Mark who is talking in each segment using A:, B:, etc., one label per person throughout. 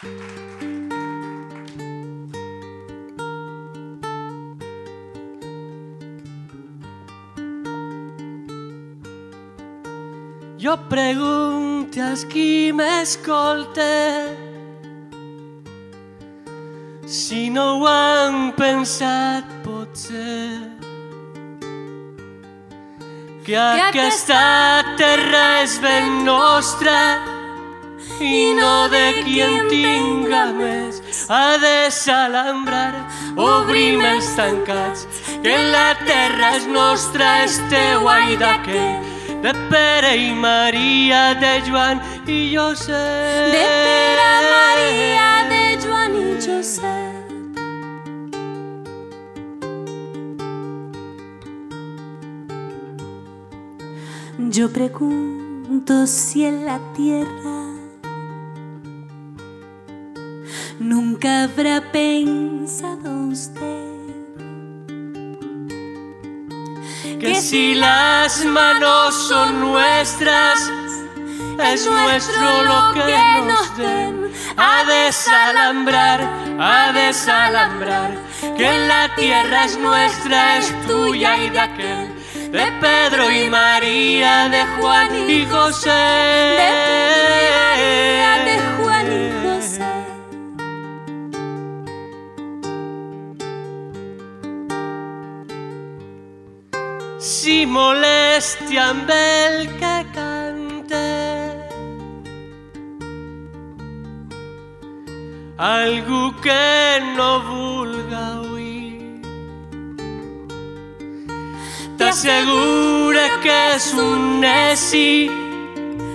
A: Jo pregunto als qui m'escolta si no ho han pensat potser que aquesta terra és ben nostra i no de qui en tinga més ha de salambrar obrim els tancats que la terra és nostra és teua i d'aquest de Pere i Maria, de Joan i Josep.
B: De Pere, Maria, de Joan i Josep. Yo pregunto si en la tierra nunca habrá pensado usted
A: que si las manos son nuestras, es nuestro lo que nos den. A desalambrar, a desalambrar, que la tierra es nuestra, es tuya y de aquel, de Pedro y María, de Juan y José. Si molestia amb el que cante. Algú que no vulga oir t'assegura que és un neci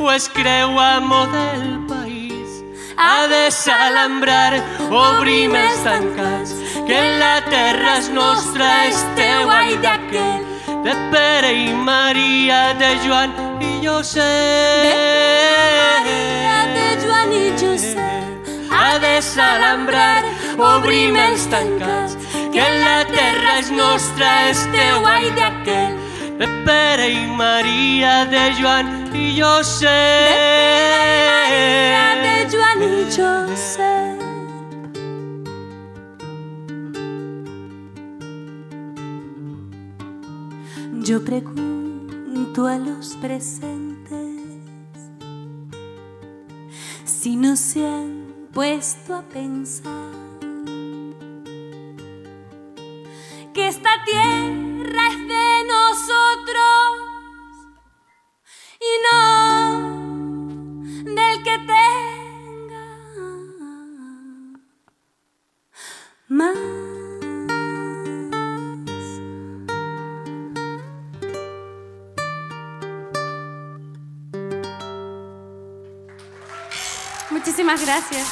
A: o es creu amo del país. Ha de salambrar obrim els tancats que la terra és nostra és teua i d'aquell de Pere i Maria, de Joan i Josep.
B: Maria, de Joan i Josep.
A: Ha de salambrar, obrim els tancats, que la terra és nostra, és teua i d'aquell. De Pere i Maria, de Joan i Josep.
B: Maria, de Joan i Josep. Yo pregunto a los presentes si no se han puesto a pensar que esta tierra es de nosotros y no del que tenga más. Muchísimas gracias.